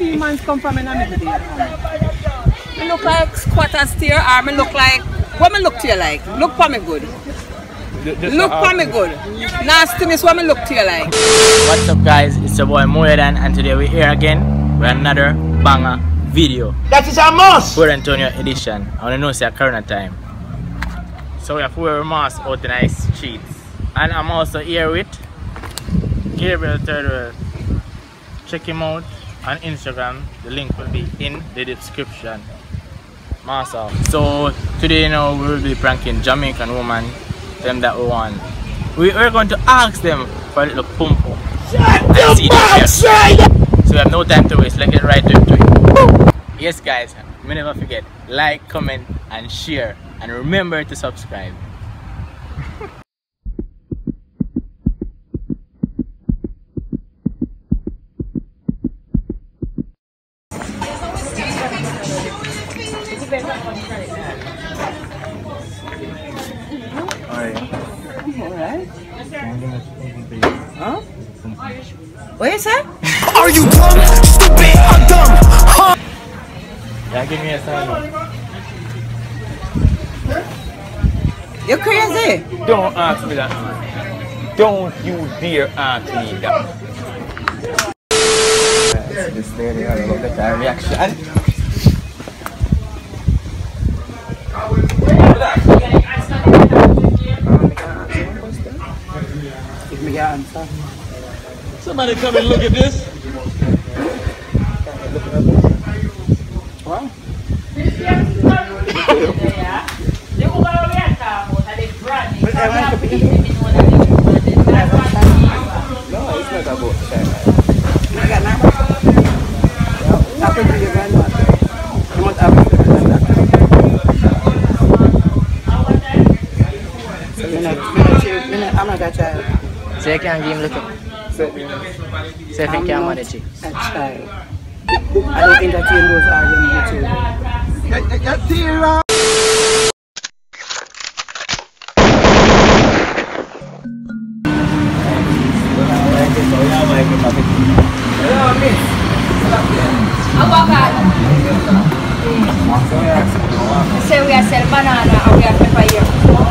few months come from in a middle there. Me look like squatter steer or me look like what me look to you like? Look for me good. Look for me good. Nastiness what me look to you like. What's up guys, it's your boy Moyo Dan and today we're here again with another banger video. That is a must! For Antonio edition. I wanna know it's a corona time. So we have to wear a mask out in the streets. And I'm also here with Gabriel Turtle. Check him out on Instagram. The link will be in the description. Master. So today you know we will be pranking Jamaican woman, them that we want. We are going to ask them for a little pum pum. And see them here. So we have no time to waste. Let's get right into it. Yes guys, we never forget like, comment and share and remember to subscribe. What you say? Are you dumb, stupid, or dumb? Huh? Yeah, give me a sign. You crazy? Don't ask me that. Don't you dare ask me that. This lady has a better reaction. Give me your answer. Somebody come and look at this. What? No, it's not about. You to your. You must happen to your grandmother. So you're not, you're not, not, I'm not a child. Him look up. So, Say um, if I'm not manage it. a child. I don't entertain those arguments with children. Say we are sell banana and we are pepper here.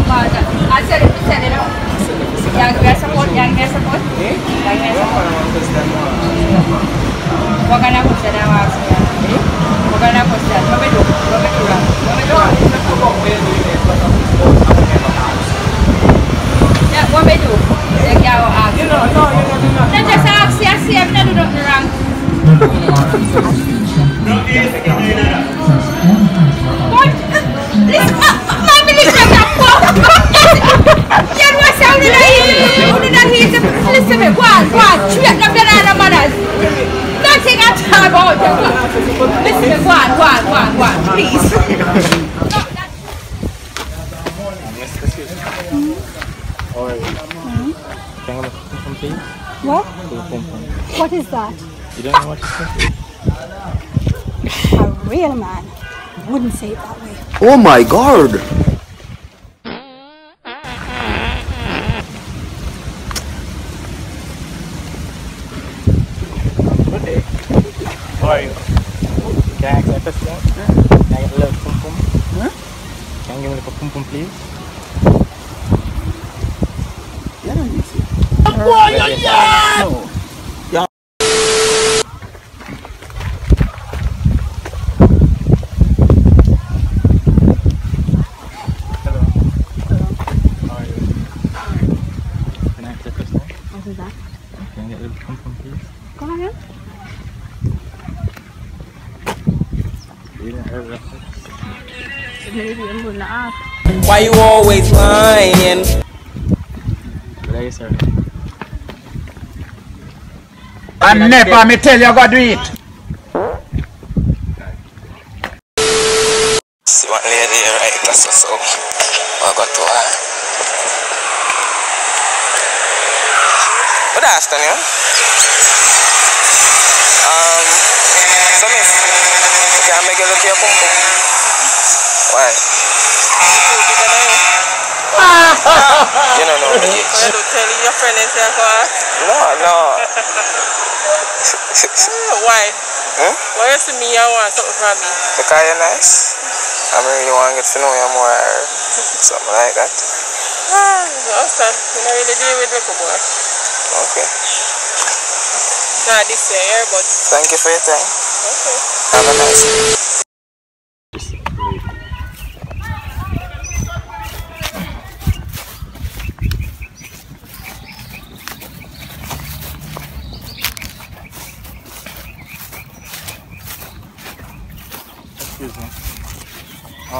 But I said it, sell it out. Yang we are support, yang we are support. Yang we are support. Wakana question I ask you. Wakana question. What we do? What we do? What we do? Yeah, what we do? Like you ask. You know, no, you know, you know. Then just ask, yes, yes, no, do nothing wrong. What? Listen, my minister got Yan wa sound na here. Uno na here to listen me. One, one. Straight up the line manners. Nothing at all about it. Listen me. One, one, one, one. Please. No, that's Or can you pum pum please? What? Pum pum. What is that? You don't know what to say? A real man wouldn't say it that way. Oh my god! Can I ask you a question? Can I get a little pum pum? Can you give me a little pum pum please? Yeah, you see. Hello. How are you? Can I ask you a question? What is that? Can I get a little pum pum please? Go ahead. You didn't hear that. Maybe I'm gonna ask. Why you always lying? What are you sir? And never me tell you go do it. See one lady right that's what's up. I got to her. What that's done, yeah? Um, can I make you look your pum pum? Why? You don't know age. Well, don't tell your friend and say, No, no. why? Huh? Why you see me and want something from me? Because you're nice. I really want to get to know you more or something like that. Ah, you understand? You don't really deal with little boy. Okay. Not this year, but Thank you for your time. okay. Have a nice day. How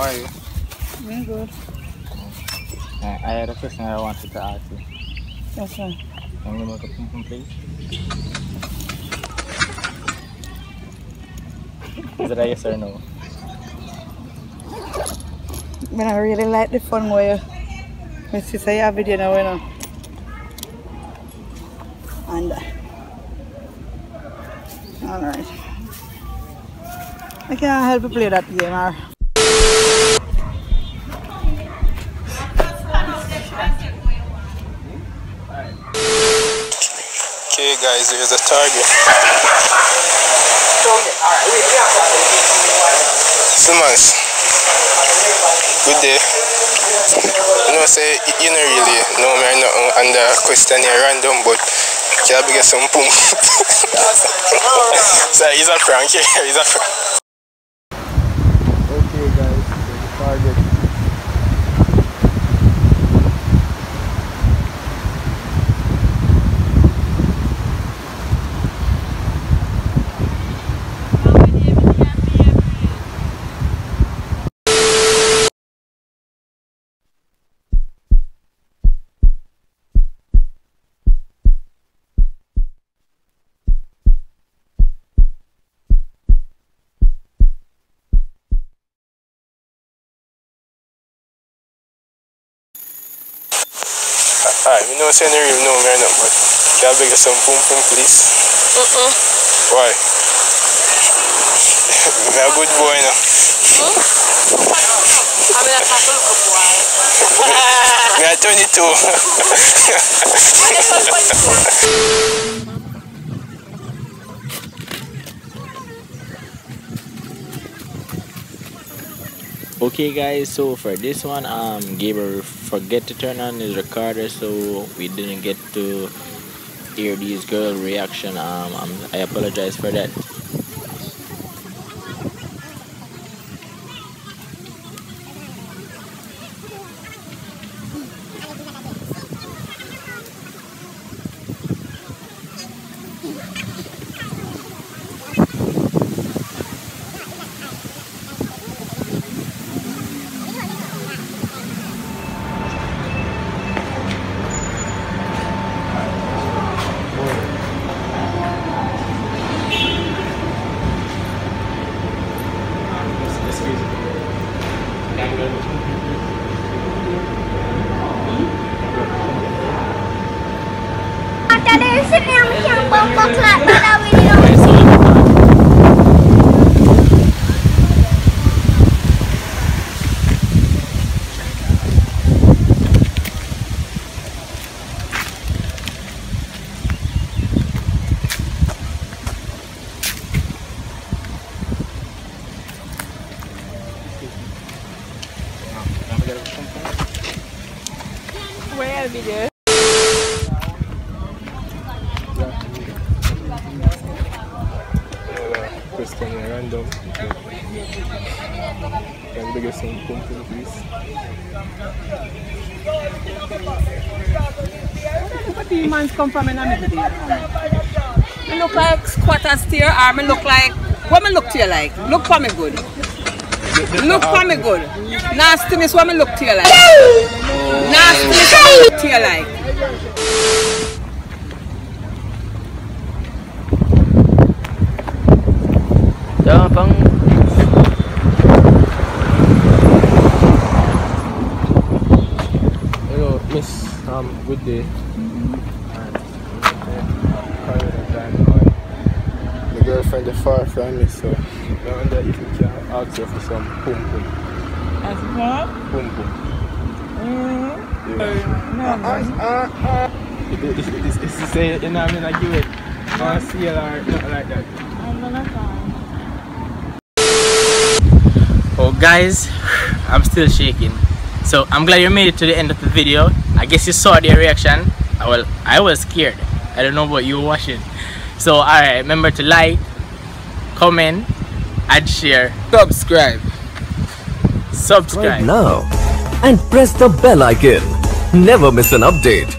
are you? I'm good. I had a question I wanted to ask you. Yes, sir. Can you a pum pum, please? Is it a yes or no? But I really like the fun where my sister have video now, you know. And uh, alright. I can't help but play that game or Okay, guys, here's a target. Simmons. Good day. Know, say, you know, really, no, man, nothing uh, under question here random, but can I get some pum? so, he's a prank here, he's a prank. Know saying the real no me or not, but can I beg you some pum pum, please? Uh-uh. Why? me a good boy now. I mean, I have to look up why. Me a 22. Okay guys, so for this one, um, Gabriel forget to turn on his recorder, so we didn't get to hear these girl reaction. Um, um, I apologize for that. Where we there? Question random. Can I beg you some pum pum, please? What do you man's come from in? Me look like squatter steer or me look like what me look to you like? Look for me good. Look for me good. Nastiness what me look to you like. Nastiness what me look to you like. Gampang. Hello, Miss. Um, good day. And, uh, call the. My girlfriend is far from me, so I wonder if you can ask her for some pum pum. As what? Pum pum. This is say, you know what I mean, I give it on a seal or nothing like that. Oh guys, I'm still shaking. So I'm glad you made it to the end of the video. I guess you saw the reaction. Well, I was scared. I don't know what you were watching. So alright, remember to like, comment, and share. Subscribe. Subscribe. now and press the bell icon. Never miss an update.